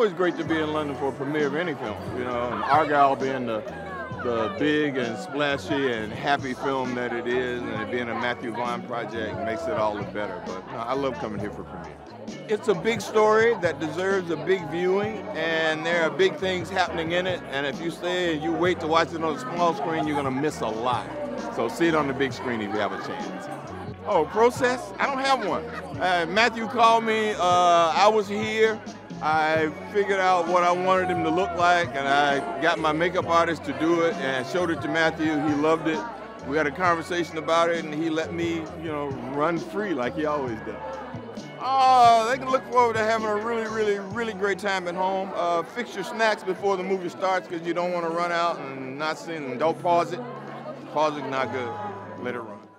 always great to be in London for a premiere of any film, you know, and Argylle being the, the big and splashy and happy film that it is, and it being a Matthew Vaughn project makes it all the better. But know, I love coming here for premieres. It's a big story that deserves a big viewing, there are big things happening in it, and if you stay and you wait to watch it on the small screen, you're gonna miss a lot. So see it on the big screen if you have a chance. Oh, process? I don't have one. Uh, Matthew called me, uh, I was here, I figured out what I wanted him to look like, and I got my makeup artist to do it, and I showed it to Matthew. He loved it. We had a conversation about it, and he let me, you know, run free like he always does. They can look forward to having a really, really, really great time at home. Uh, fix your snacks before the movie starts because you don't want to run out and not see and don't pause it. Pause it, not good. Let it run.